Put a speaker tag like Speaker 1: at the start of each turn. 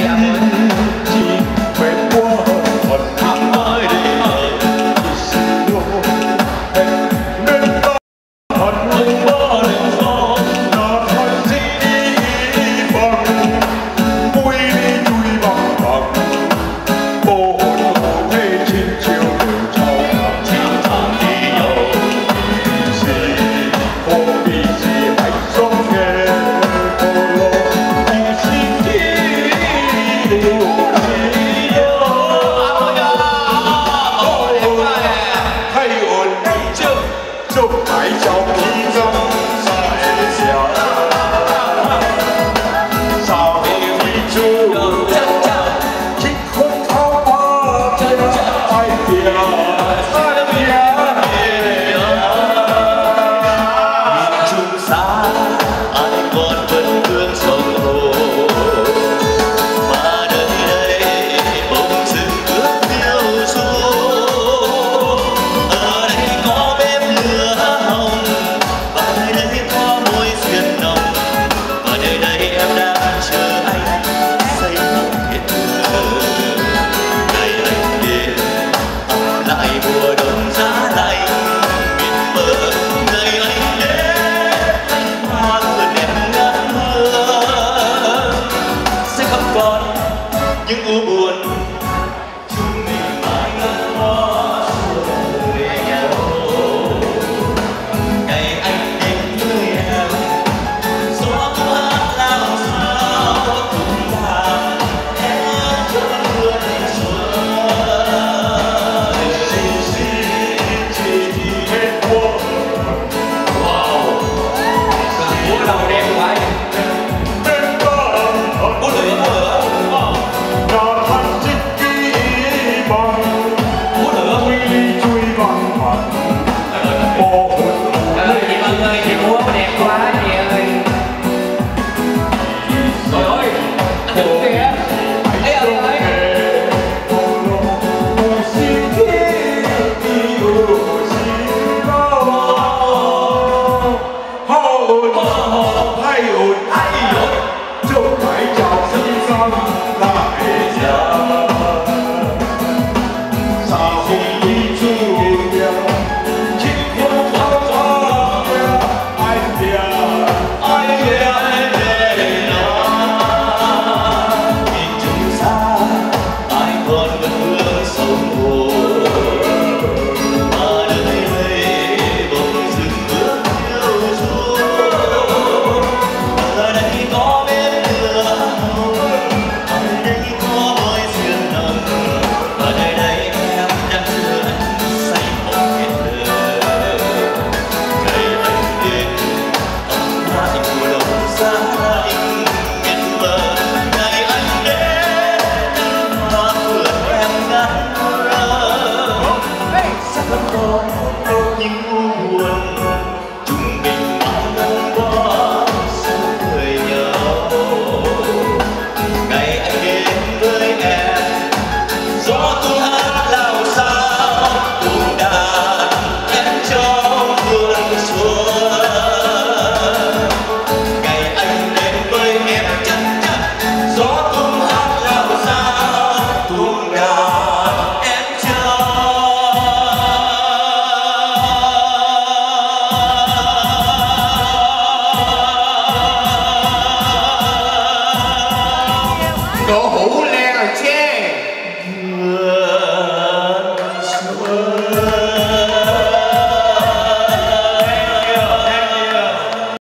Speaker 1: Hey,